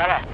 漂亮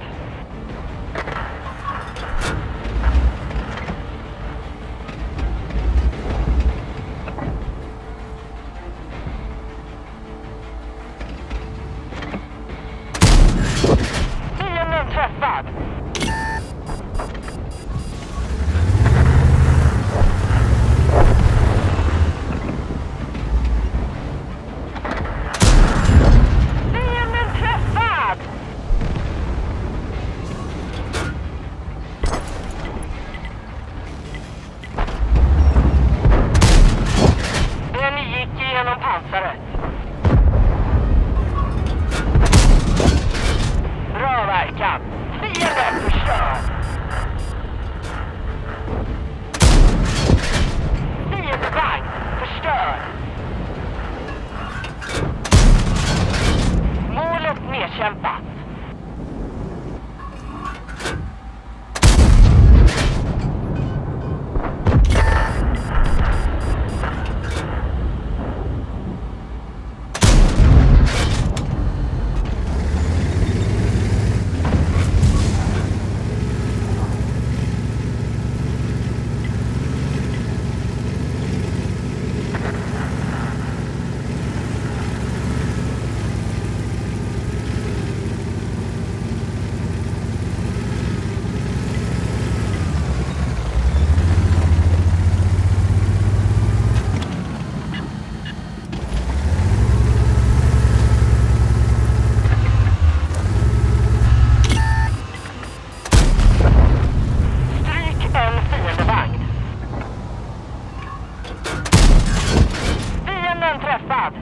träffad.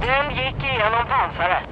Den gick igenom pansaret.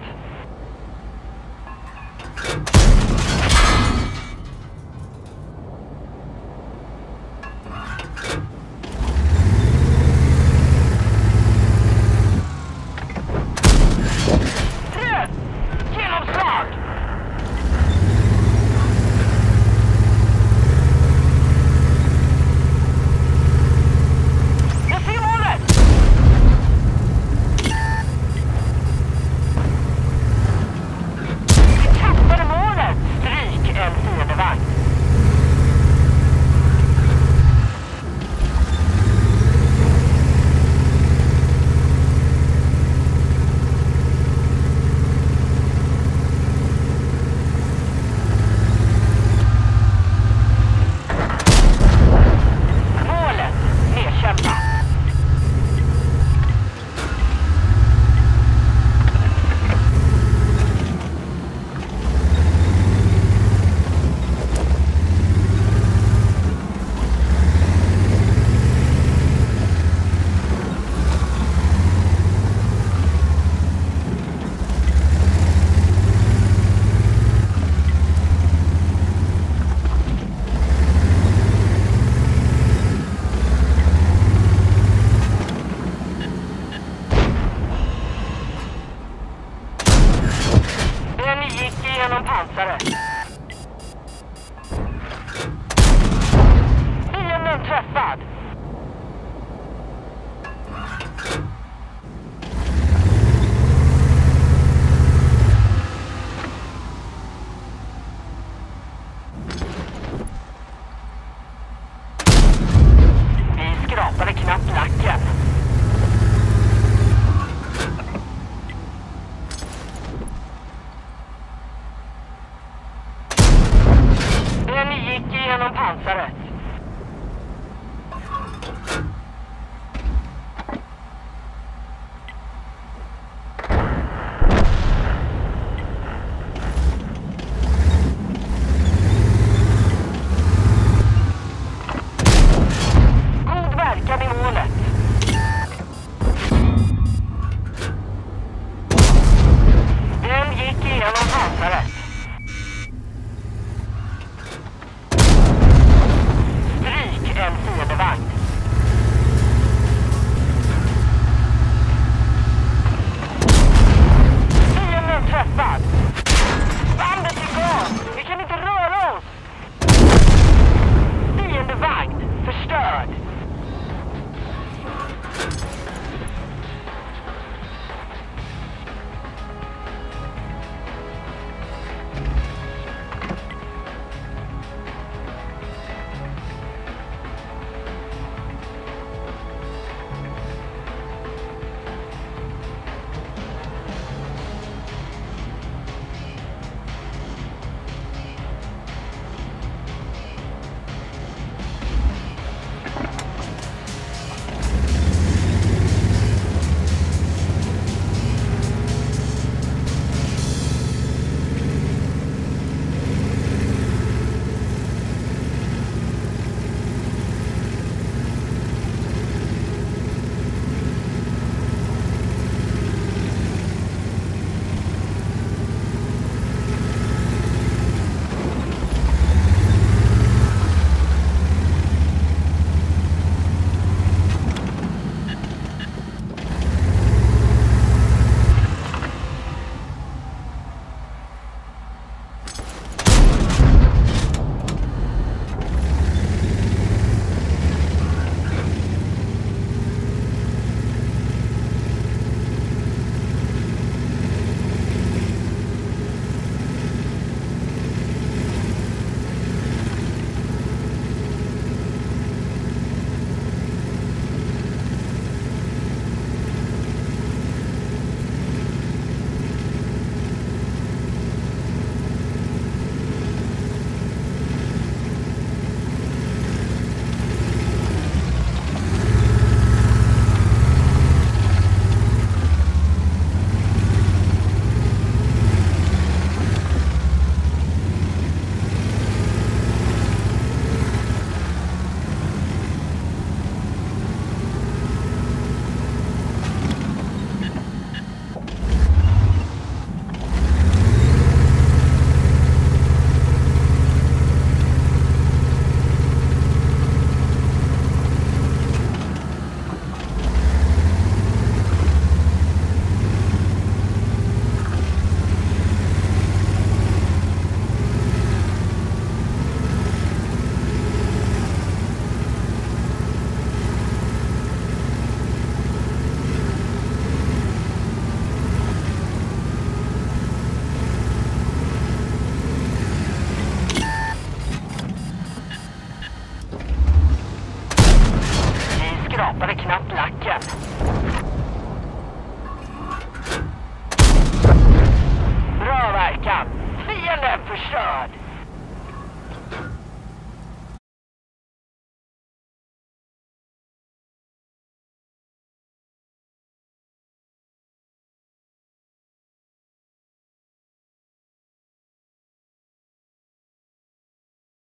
Fienden träffad! Vi